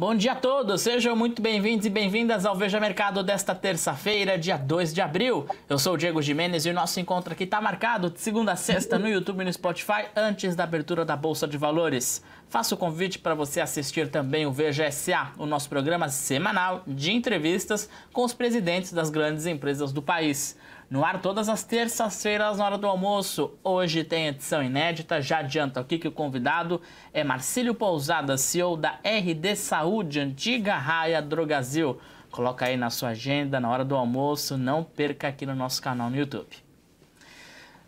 Bom dia a todos, sejam muito bem-vindos e bem-vindas ao Veja Mercado desta terça-feira, dia 2 de abril. Eu sou o Diego Jimenez e o nosso encontro aqui está marcado de segunda a sexta no YouTube e no Spotify antes da abertura da Bolsa de Valores. Faço o convite para você assistir também o Veja SA, o nosso programa semanal de entrevistas com os presidentes das grandes empresas do país. No ar todas as terças-feiras na hora do almoço. Hoje tem edição inédita. Já adianta aqui que o convidado é Marcílio Pousada, CEO da RD Saúde, antiga Raia Drogazil. Coloca aí na sua agenda na hora do almoço. Não perca aqui no nosso canal no YouTube.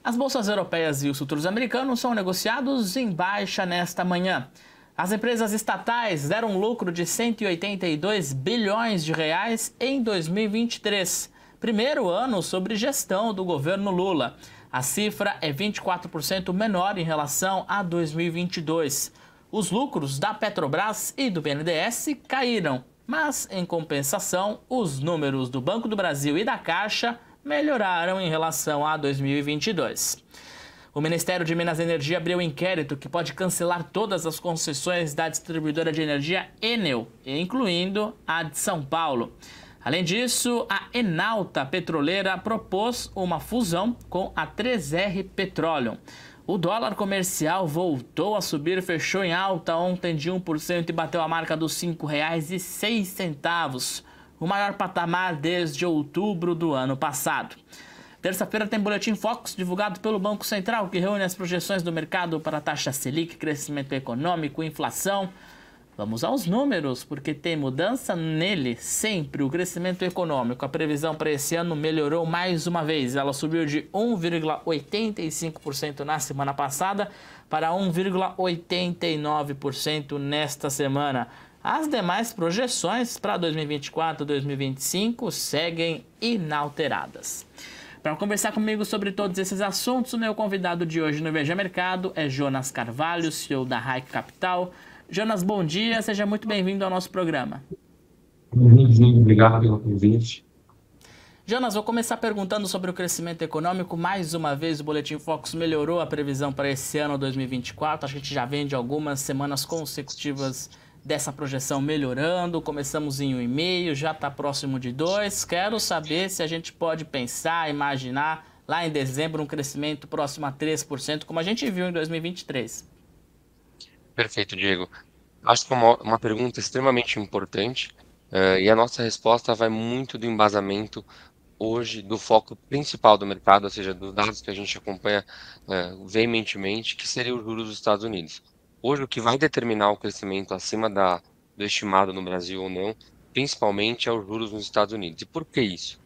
As bolsas europeias e os futuros americanos são negociados em baixa nesta manhã. As empresas estatais deram um lucro de 182 bilhões de reais em 2023 primeiro ano sobre gestão do governo Lula. A cifra é 24% menor em relação a 2022. Os lucros da Petrobras e do BNDES caíram, mas, em compensação, os números do Banco do Brasil e da Caixa melhoraram em relação a 2022. O Ministério de Minas e Energia abriu um inquérito que pode cancelar todas as concessões da distribuidora de energia Enel, incluindo a de São Paulo. Além disso, a Enalta Petroleira propôs uma fusão com a 3R Petroleum. O dólar comercial voltou a subir, fechou em alta ontem de 1% e bateu a marca dos R$ 5,06, o maior patamar desde outubro do ano passado. Terça-feira tem boletim Focus divulgado pelo Banco Central, que reúne as projeções do mercado para a taxa Selic, crescimento econômico, inflação. Vamos aos números, porque tem mudança nele sempre. O crescimento econômico, a previsão para esse ano melhorou mais uma vez. Ela subiu de 1,85% na semana passada para 1,89% nesta semana. As demais projeções para 2024 e 2025 seguem inalteradas. Para conversar comigo sobre todos esses assuntos, o meu convidado de hoje no Veja Mercado é Jonas Carvalho, CEO da Hike Capital. Jonas, bom dia, seja muito bem-vindo ao nosso programa. Obrigado pelo convite. Jonas, vou começar perguntando sobre o crescimento econômico. Mais uma vez, o Boletim Focus melhorou a previsão para esse ano 2024. A gente já vem de algumas semanas consecutivas dessa projeção melhorando. Começamos em 1,5, já está próximo de 2. Quero saber se a gente pode pensar, imaginar lá em dezembro um crescimento próximo a 3%, como a gente viu em 2023. Perfeito, Diego. Acho que é uma, uma pergunta extremamente importante uh, e a nossa resposta vai muito do embasamento hoje do foco principal do mercado, ou seja, dos dados que a gente acompanha uh, veementemente, que seria os juros dos Estados Unidos. Hoje, o que vai determinar o crescimento acima da, do estimado no Brasil ou não, principalmente é os juros nos Estados Unidos. E por que isso?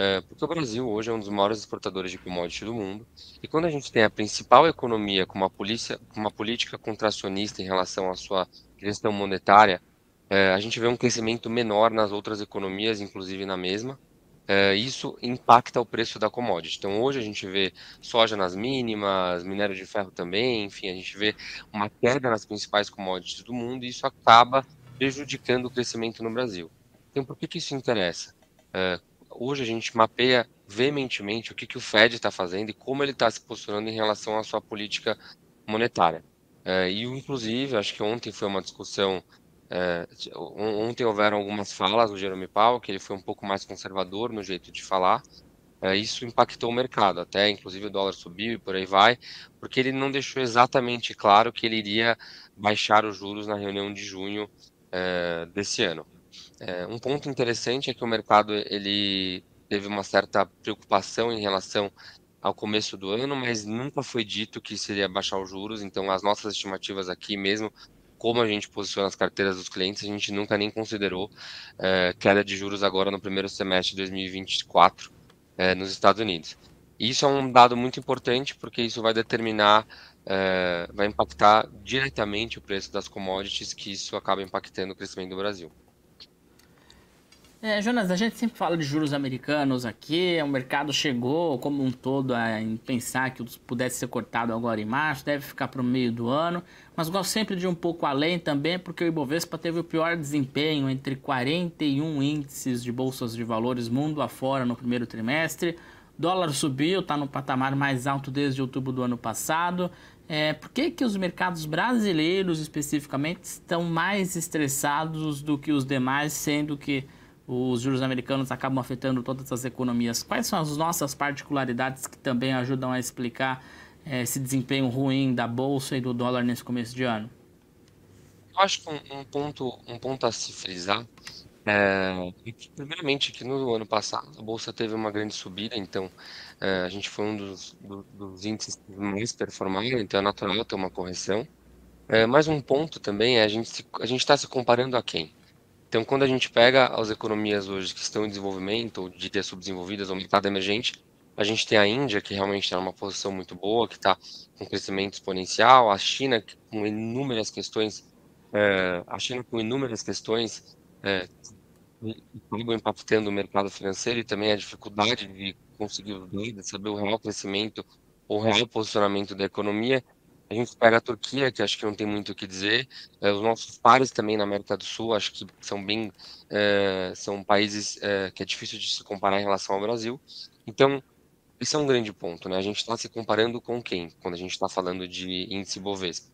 É, porque o Brasil hoje é um dos maiores exportadores de commodities do mundo, e quando a gente tem a principal economia com uma, polícia, uma política contracionista em relação à sua gestão monetária, é, a gente vê um crescimento menor nas outras economias, inclusive na mesma, é, isso impacta o preço da commodity. Então, hoje a gente vê soja nas mínimas, minério de ferro também, enfim, a gente vê uma queda nas principais commodities do mundo e isso acaba prejudicando o crescimento no Brasil. Então, por que, que isso interessa? É, hoje a gente mapeia veementemente o que, que o Fed está fazendo e como ele está se posicionando em relação à sua política monetária. É, e, inclusive, acho que ontem foi uma discussão. É, ontem houveram algumas falas do Jerome Powell, que ele foi um pouco mais conservador no jeito de falar. É, isso impactou o mercado, até inclusive o dólar subiu e por aí vai, porque ele não deixou exatamente claro que ele iria baixar os juros na reunião de junho é, desse ano. É, um ponto interessante é que o mercado ele teve uma certa preocupação em relação ao começo do ano, mas nunca foi dito que seria baixar os juros. Então, as nossas estimativas aqui, mesmo como a gente posiciona as carteiras dos clientes, a gente nunca nem considerou é, queda de juros agora no primeiro semestre de 2024 é, nos Estados Unidos. Isso é um dado muito importante porque isso vai determinar, é, vai impactar diretamente o preço das commodities, que isso acaba impactando o crescimento do Brasil. É, Jonas, a gente sempre fala de juros americanos aqui, o mercado chegou como um todo a pensar que pudesse ser cortado agora em março, deve ficar para o meio do ano, mas gosto sempre de um pouco além também, porque o Ibovespa teve o pior desempenho entre 41 índices de bolsas de valores mundo afora no primeiro trimestre, dólar subiu, está no patamar mais alto desde outubro do ano passado, É, por que, que os mercados brasileiros, especificamente, estão mais estressados do que os demais, sendo que os juros americanos acabam afetando todas as economias? Quais são as nossas particularidades que também ajudam a explicar é, esse desempenho ruim da Bolsa e do dólar nesse começo de ano? Eu acho que um, um ponto, um ponto a se frisar é, primeiramente, que no ano passado a bolsa teve uma grande subida, então é, a gente foi um dos, do, dos índices que mais performaram, então é natural ter uma correção. É, mais um ponto também é a gente a gente está se comparando a quem. Então, quando a gente pega as economias hoje que estão em desenvolvimento, ou ter subdesenvolvidas, ou mercado emergente, a gente tem a Índia, que realmente está numa posição muito boa, que está com crescimento exponencial, a China com inúmeras questões, é, a China com inúmeras questões é, acabam impactando o mercado financeiro e também a dificuldade de conseguir saber o real crescimento o real posicionamento da economia. A gente pega a Turquia, que acho que não tem muito o que dizer, é, os nossos pares também na América do Sul, acho que são bem, é, são países é, que é difícil de se comparar em relação ao Brasil. Então, esse é um grande ponto, né? A gente está se comparando com quem, quando a gente está falando de índice Bovespa.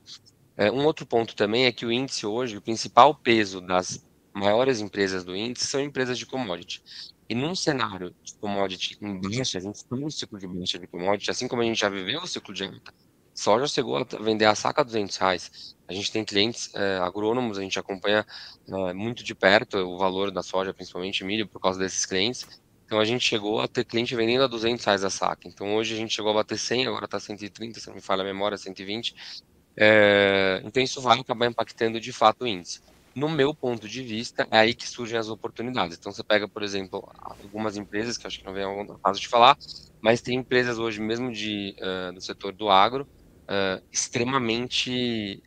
É, um outro ponto também é que o índice hoje, o principal peso das maiores empresas do índice são empresas de commodity. E num cenário de commodity em baixa, a gente está no ciclo de baixa de commodity, assim como a gente já viveu o ciclo de alta. Soja chegou a vender a saca a 200 reais. A gente tem clientes é, agrônomos, a gente acompanha é, muito de perto o valor da soja, principalmente milho, por causa desses clientes. Então a gente chegou a ter cliente vendendo a 200 reais a saca. Então hoje a gente chegou a bater 100, agora está 130, se não me falha a memória, 120. É, então isso vai acabar impactando de fato o índice no meu ponto de vista, é aí que surgem as oportunidades. Então, você pega, por exemplo, algumas empresas, que acho que não vem ao caso de falar, mas tem empresas hoje, mesmo de, uh, do setor do agro, uh, extremamente,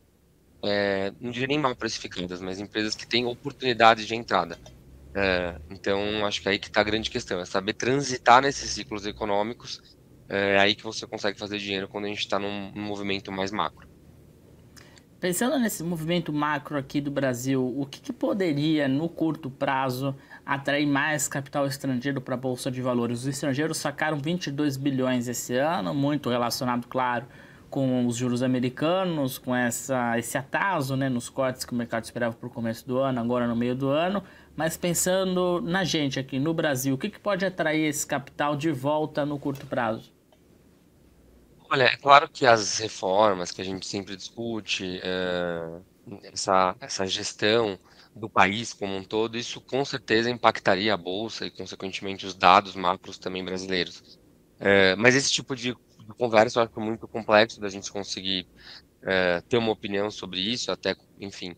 uh, não diria nem mal precificadas, mas empresas que têm oportunidades de entrada. então, acho que é aí que está a grande questão, é saber transitar nesses ciclos econômicos, é aí que você consegue fazer dinheiro quando a gente está num, num movimento mais macro. Pensando nesse movimento macro aqui do Brasil, o que, que poderia, no curto prazo, atrair mais capital estrangeiro para a Bolsa de Valores? Os estrangeiros sacaram 22 bilhões esse ano, muito relacionado, claro, com os juros americanos, com essa, esse atraso né, nos cortes que o mercado esperava para o começo do ano, agora no meio do ano. Mas pensando na gente aqui no Brasil, o que, que pode atrair esse capital de volta no curto prazo? Olha, é claro que as reformas que a gente sempre discute, eh, essa, essa gestão do país como um todo, isso com certeza impactaria a bolsa e, consequentemente, os dados macros também brasileiros. Eh, mas esse tipo de, conversa eu acho que é muito complexo da gente conseguir eh, ter uma opinião sobre isso, até, enfim,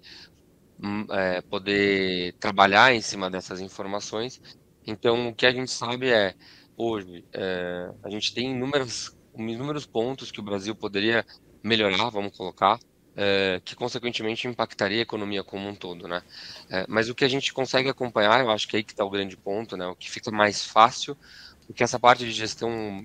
hum, poder trabalhar em cima dessas informações. Então, o que a gente sabe é, hoje, a gente tem inúmeras inúmeros pontos que o Brasil poderia melhorar, vamos colocar, é, que consequentemente impactaria a economia como um todo, né? É, mas o que a gente consegue acompanhar, eu acho que é aí que está o grande ponto, né? O que fica mais fácil, porque essa parte de gestão,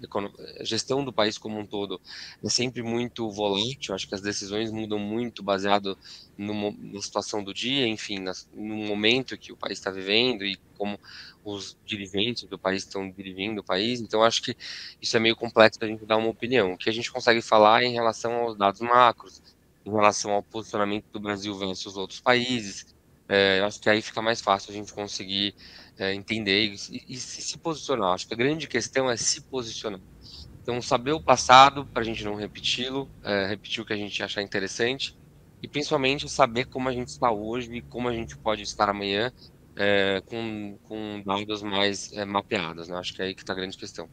gestão do país como um todo é sempre muito volátil, acho que as decisões mudam muito baseado no, na situação do dia, enfim, no momento que o país está vivendo e como os dirigentes do país estão dirigindo o país, então acho que isso é meio complexo da gente dar uma opinião. O que a gente consegue falar é em relação aos dados macros, em relação ao posicionamento do Brasil versus outros países, é, acho que aí fica mais fácil a gente conseguir é, entender e, e, e, se posicionar. Acho que a grande questão é se posicionar. Então, saber o passado para a gente não repeti-lo, é, repetir o que a gente achar interessante, e principalmente saber como a gente está hoje e como a gente pode estar amanhã é, com, com dados mais é, mapeados. Né? Acho que é aí que está a grande questão.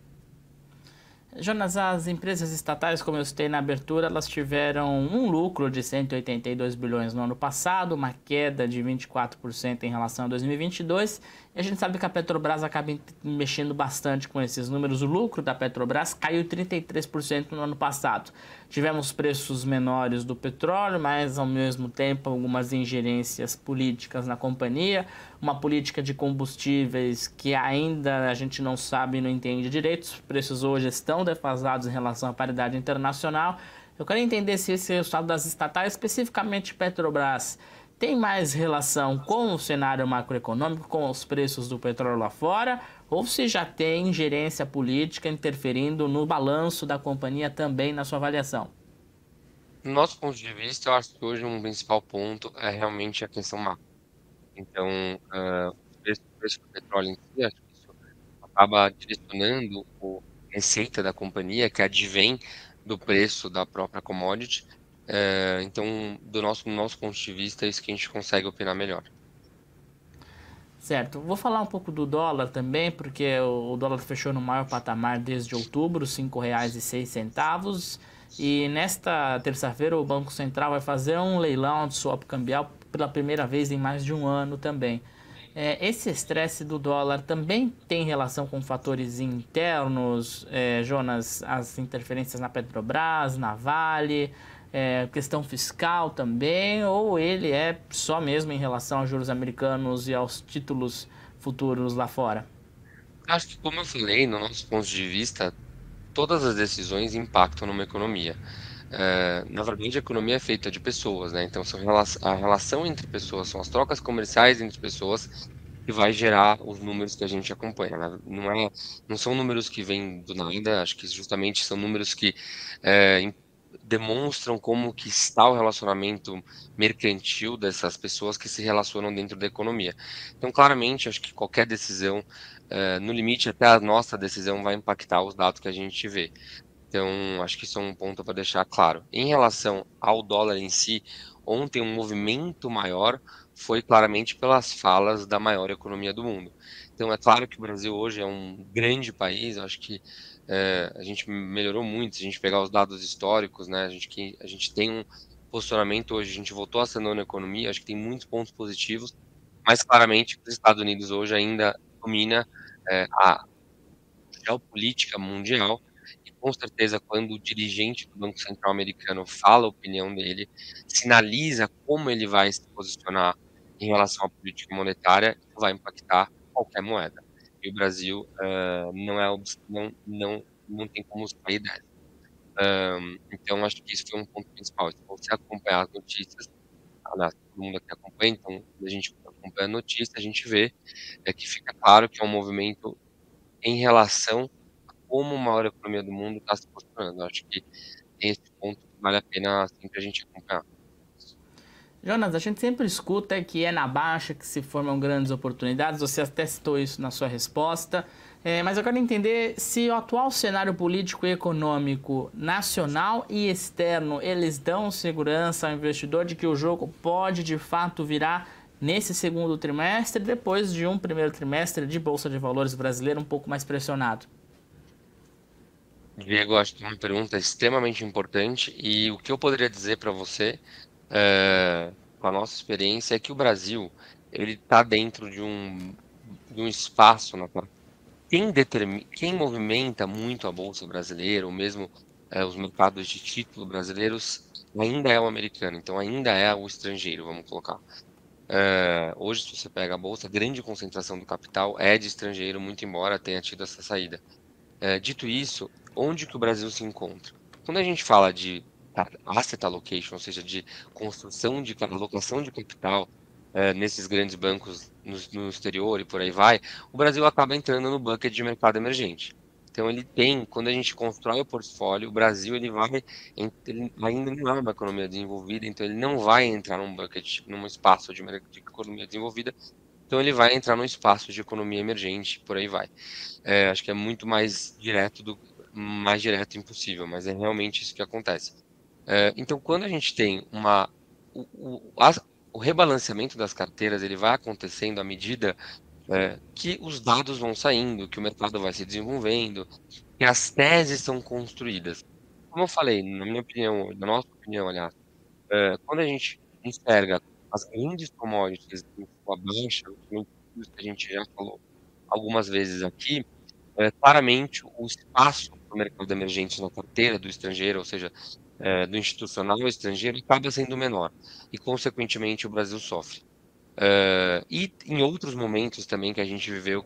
Jonas, as empresas estatais, como eu citei na abertura, elas tiveram um lucro de 182 bilhões no ano passado, uma queda de 24% em relação a 2022 e a gente sabe que a Petrobras acaba mexendo bastante com esses números. O lucro da Petrobras caiu 33% no ano passado. Tivemos preços menores do petróleo, mas ao mesmo tempo algumas ingerências políticas na companhia, uma política de combustíveis que ainda a gente não sabe e não entende direito. Os preços hoje estão defasados em relação à paridade internacional. Eu quero entender se esse resultado das estatais, especificamente Petrobras, tem mais relação com o cenário macroeconômico, com os preços do petróleo lá fora, ou se já tem ingerência política interferindo no balanço da companhia também na sua avaliação? No nosso ponto de vista, eu acho que hoje um principal ponto é realmente a questão macro. Então, uh, o preço, o preço do petróleo em si, acho que isso acaba direcionando a receita da companhia, que advém do preço da própria commodity. Uh, então, do nosso, do nosso ponto de vista, é isso que a gente consegue opinar melhor. Certo. Vou falar um pouco do dólar também, porque o dólar fechou no maior patamar desde outubro, R$ 5,06. E nesta terça-feira o Banco Central vai fazer um leilão de swap cambial pela primeira vez em mais de um ano também. É, esse estresse do dólar também tem relação com fatores internos, é, Jonas, as interferências na Petrobras, na Vale, é, questão fiscal também, ou ele é só mesmo em relação aos juros americanos e aos títulos futuros lá fora? Acho que, como eu falei, no nosso ponto de vista, todas as decisões impactam numa economia. É, na verdade, a economia é feita de pessoas, né? Então, a relação entre pessoas, são as trocas comerciais entre pessoas que vai gerar os números que a gente acompanha. Né? Não, é, não são números que vêm do nada, acho que justamente são números que é, demonstram como que está o relacionamento mercantil dessas pessoas que se relacionam dentro da economia. Então, claramente, acho que qualquer decisão uh, no limite, até a nossa decisão vai impactar os dados que a gente vê. Então, acho que isso é um ponto para deixar claro. Em relação ao dólar em si, ontem um movimento maior foi claramente pelas falas da maior economia do mundo. Então, é claro que o Brasil hoje é um grande país, acho que é, a gente melhorou muito, se a gente pegar os dados históricos, né, a gente, a gente tem um posicionamento hoje, a gente voltou a ser na economia, acho que tem muitos pontos positivos, mas claramente os Estados Unidos hoje ainda domina é, a geopolítica mundial e com certeza quando o dirigente do Banco Central americano fala a opinião dele, sinaliza como ele vai se posicionar em relação à política monetária, vai impactar qualquer moeda. E o Brasil uh, não é não, não não tem como sair dessa. Um, então acho que isso foi um ponto principal. Se você acompanhar as notícias, aliás, todo mundo aqui acompanha, então a gente acompanha a notícia, a gente vê é que fica claro que é um movimento em relação a como a maior economia do mundo está se posicionando. Acho que tem esse ponto que vale a pena sempre a gente acompanhar. Jonas, a gente sempre escuta que é na baixa que se formam grandes oportunidades, você até citou isso na sua resposta, é, mas eu quero entender se o atual cenário político e econômico nacional e externo, eles dão segurança ao investidor de que o jogo pode de fato virar nesse segundo trimestre, depois de um primeiro trimestre de Bolsa de Valores brasileira um pouco mais pressionado? Diego, acho que é uma pergunta extremamente importante e o que eu poderia dizer para você, é, com a nossa experiência, é que o Brasil ele está dentro de um, de um espaço na quem, determina, quem movimenta muito a bolsa brasileira, ou mesmo é, os mercados de título brasileiros, ainda é o americano, então ainda é o estrangeiro, vamos colocar. Uh, hoje, se você pega a bolsa, grande concentração do capital é de estrangeiro, muito embora tenha tido essa saída. Uh, dito isso, onde que o Brasil se encontra? Quando a gente fala de asset allocation, ou seja, de construção de alocação de capital uh, nesses grandes bancos no, no exterior e por aí vai, o Brasil acaba entrando no bucket de mercado emergente. Então ele tem, quando a gente constrói o portfólio, o Brasil ele vai, ele ainda não é uma economia desenvolvida, então ele não vai entrar num bucket, num espaço de, de economia desenvolvida, então ele vai entrar num espaço de economia emergente, por aí vai. É, acho que é muito mais direto do mais direto impossível, mas é realmente isso que acontece. É, então quando a gente tem uma o, o, a, o rebalanceamento das carteiras ele vai acontecendo à medida é, que os dados vão saindo, que o mercado vai se desenvolvendo, que as teses são construídas. Como eu falei, na minha opinião, na nossa opinião, aliás, é, quando a gente enxerga as grandes commodities em sua baixa, que a gente já falou algumas vezes aqui, é, claramente o espaço para o mercado emergente na carteira do estrangeiro, ou seja, é, do institucional estrangeiro, acaba sendo menor. E, consequentemente, o Brasil sofre. Uh, e em outros momentos também que a gente viveu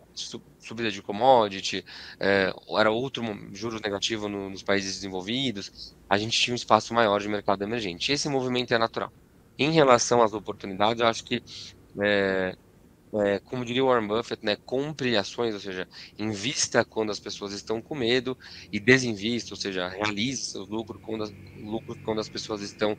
subida de commodity, uh, era outro juros negativo no, nos países desenvolvidos, a gente tinha um espaço maior de mercado emergente. Esse movimento é natural. Em relação às oportunidades, eu acho que é, é, como diria o Warren Buffett, né, compre ações, ou seja, invista quando as pessoas estão com medo e desinvista, ou seja, realize seus lucros quando as, quando as pessoas estão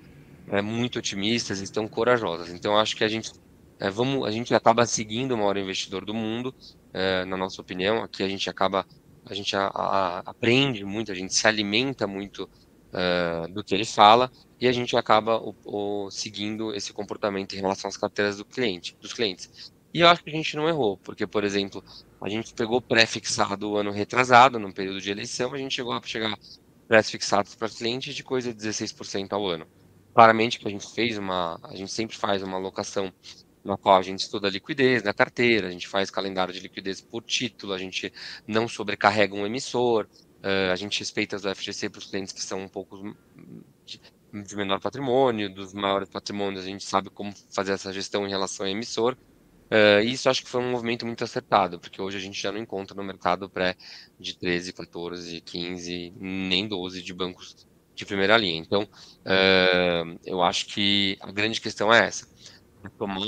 é, muito otimistas, estão corajosas. Então, acho que a gente é, vamos, a gente acaba seguindo o maior investidor do mundo, é, na nossa opinião. Aqui a gente acaba, a gente a, a, aprende muito, a gente se alimenta muito é, do que ele fala e a gente acaba o, o, seguindo esse comportamento em relação às carteiras do cliente, dos clientes. E eu acho que a gente não errou, porque, por exemplo, a gente pegou pré-fixado o ano retrasado, no período de eleição, a gente chegou a chegar pré-fixados para clientes de coisa de 16% ao ano. Claramente que a gente fez uma, a gente sempre faz uma alocação na qual a gente estuda a liquidez na carteira, a gente faz calendário de liquidez por título, a gente não sobrecarrega um emissor, uh, a gente respeita as FGC para os clientes que são um pouco de, menor patrimônio, dos maiores patrimônios, a gente sabe como fazer essa gestão em relação ao emissor. Uh, isso acho que foi um movimento muito acertado, porque hoje a gente já não encontra no mercado pré de 13, 14, 15, nem 12 de bancos de primeira linha. Então, uh, eu acho que a grande questão é essa tomar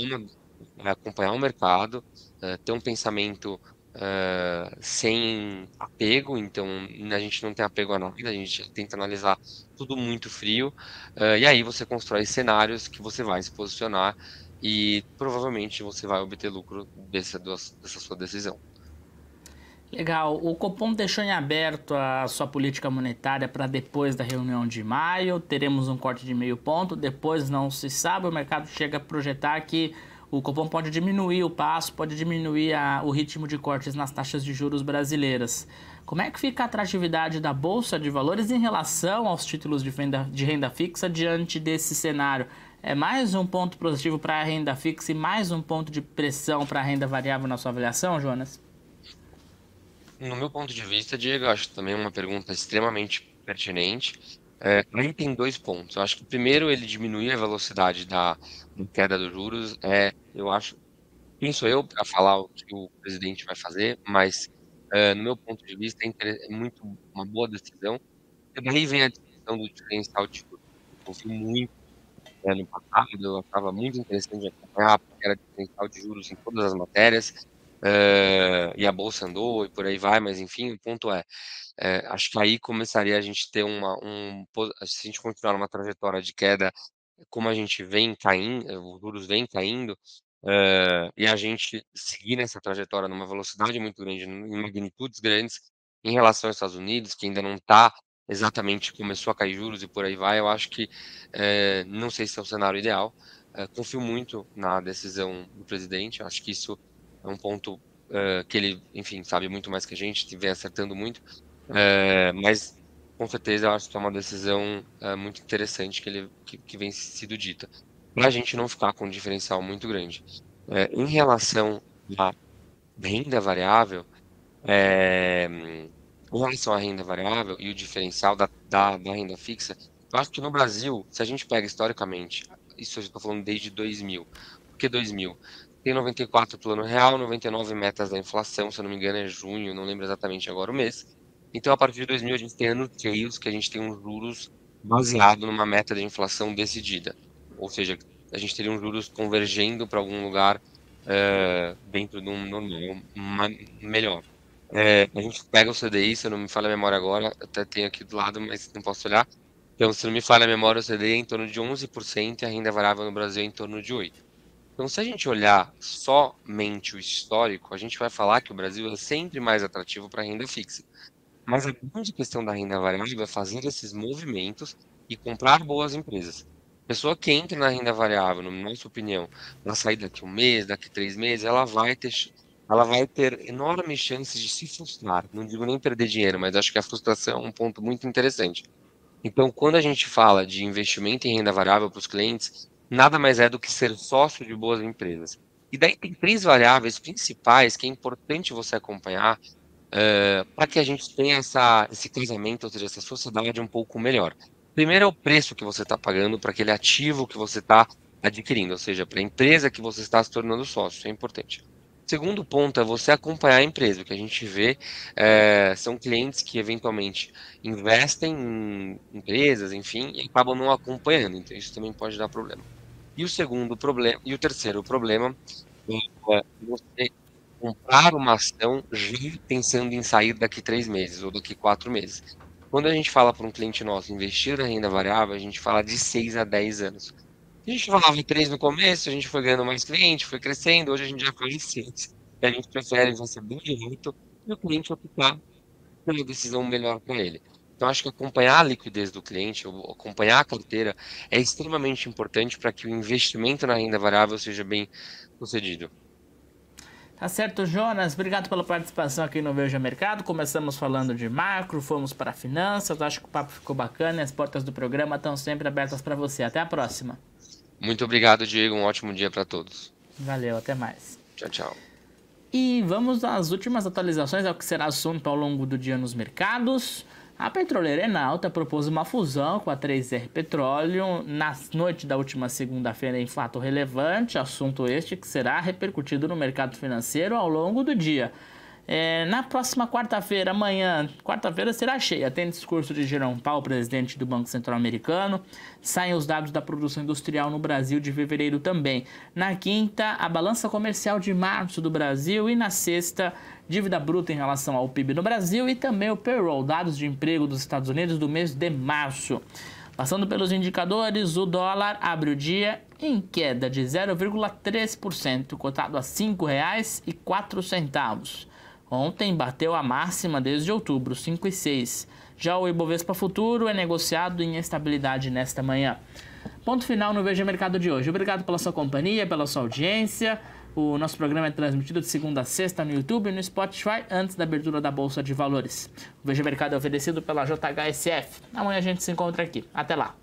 acompanhar o mercado, uh, ter um pensamento uh, sem apego, então a gente não tem apego a nada, a gente tenta analisar tudo muito frio, uh, e aí você constrói cenários que você vai se posicionar e provavelmente você vai obter lucro dessa, dessa sua decisão. Legal. O Copom deixou em aberto a sua política monetária para depois da reunião de maio. Teremos um corte de meio ponto. Depois não se sabe. O mercado chega a projetar que o Copom pode diminuir o passo, pode diminuir a, o ritmo de cortes nas taxas de juros brasileiras. Como é que fica a atratividade da Bolsa de Valores em relação aos títulos de renda, de renda fixa diante desse cenário? É mais um ponto positivo para a renda fixa e mais um ponto de pressão para a renda variável na sua avaliação, Jonas? no meu ponto de vista, Diego, acho também uma pergunta extremamente pertinente. É, tem dois pontos. Eu acho que primeiro ele diminuir a velocidade da, da queda dos juros. É, eu acho, quem sou eu para falar o que o presidente vai fazer, mas é, no meu ponto de vista é, é, muito uma boa decisão. Daí vem a discussão do diferencial de juros. Eu confio muito né, no passado, achava muito interessante acompanhar, porque era diferencial de juros em todas as matérias. Uh, e a bolsa andou e por aí vai, mas enfim, o ponto é, é, acho que aí começaria a gente ter uma, um, se a gente continuar uma trajetória de queda, como a gente vem caindo, os juros vêm caindo, uh, e a gente seguir nessa trajetória numa velocidade muito grande, em magnitudes grandes, em relação aos Estados Unidos, que ainda não está exatamente, começou a cair juros e por aí vai, eu acho que, uh, não sei se é o cenário ideal, confio muito na decisão do presidente, acho que isso é um ponto uh, que ele, enfim, sabe muito mais que a gente, vem acertando muito, uh, mas com certeza eu acho que é uma decisão uh, muito interessante que, ele, que, que vem sido dita, para a gente não ficar com um diferencial muito grande. em relação à renda variável, em relação à renda variável e o diferencial da, da, da renda fixa, eu acho que no Brasil, se a gente pega historicamente, isso eu estou falando desde 2000, por que 2000? tem 94 plano real, 99 metas da inflação, se eu não me engano é junho, não lembro exatamente agora o mês. Então, a partir de 2000, a gente tem anos cheios que a gente tem uns juros baseado numa meta de inflação decidida. Ou seja, a gente teria uns juros convergendo para algum lugar uh, dentro de um normal, melhor. É, a gente pega o CDI, se eu não me falha a memória agora, até tenho aqui do lado, mas não posso olhar. Então, se não me falha a memória, o CDI é em torno de 11% e a renda variável no Brasil é em torno de 8%. Então, se a gente olhar somente o histórico, a gente vai falar que o Brasil é sempre mais atrativo para renda fixa. Mas a grande questão da renda variável é fazer esses movimentos e comprar boas empresas. Pessoa que entra na renda variável, na nossa opinião, ela sair daqui um mês, daqui três meses, ela vai ter, ela vai ter enormes chances de se frustrar. Não digo nem perder dinheiro, mas acho que a frustração é um ponto muito interessante. Então, quando a gente fala de investimento em renda variável para os clientes, nada mais é do que ser sócio de boas empresas. E daí tem três variáveis principais que é importante você acompanhar uh, para que a gente tenha essa, esse casamento, ou seja, essa sociedade um pouco melhor. Primeiro é o preço que você está pagando para aquele ativo que você está adquirindo, ou seja, para a empresa que você está se tornando sócio, isso é importante. Segundo ponto é você acompanhar a empresa. O que a gente vê é, são clientes que eventualmente investem em empresas, enfim, e acabam não acompanhando. Então isso também pode dar problema. E o segundo problema, e o terceiro problema é você comprar uma ação já pensando em sair daqui três meses ou daqui quatro meses. Quando a gente fala para um cliente nosso investir na renda variável, a gente fala de 6 a 10 anos. A gente falava em 3 no começo, a gente foi ganhando mais cliente, foi crescendo, hoje a gente já fala em 6. E a gente prefere receber direito e o cliente optar pela decisão melhor para ele. Então, acho que acompanhar a liquidez do cliente, acompanhar a carteira, é extremamente importante para que o investimento na renda variável seja bem sucedido. Tá certo, Jonas. Obrigado pela participação aqui no Veja Mercado. Começamos falando de macro, fomos para finanças. Acho que o papo ficou bacana as portas do programa estão sempre abertas para você. Até a próxima. Muito obrigado, Diego. Um ótimo dia para todos. Valeu, até mais. Tchau, tchau. E vamos às últimas atualizações ao que será assunto ao longo do dia nos mercados. A petroleira Enalta propôs uma fusão com a 3R Petróleo na noite da última segunda-feira em fato relevante, assunto este que será repercutido no mercado financeiro ao longo do dia. É, na próxima quarta-feira, amanhã, quarta-feira será cheia. Tem discurso de Jerome Powell, presidente do Banco Central Americano. Saem os dados da produção industrial no Brasil de fevereiro também. Na quinta, a balança comercial de março do Brasil. E na sexta, dívida bruta em relação ao PIB no Brasil. E também o payroll, dados de emprego dos Estados Unidos do mês de março. Passando pelos indicadores, o dólar abre o dia em queda de 0,3%, cotado a R$ 5,04. Ontem bateu a máxima desde outubro, 5,6. Já o Ibovespa Futuro é negociado em estabilidade nesta manhã. Ponto final no Veja Mercado de hoje. Obrigado pela sua companhia, pela sua audiência. O nosso programa é transmitido de segunda a sexta no YouTube e no Spotify antes da abertura da Bolsa de Valores. O Veja Mercado é oferecido pela JHSF. Amanhã a gente se encontra aqui. Até lá.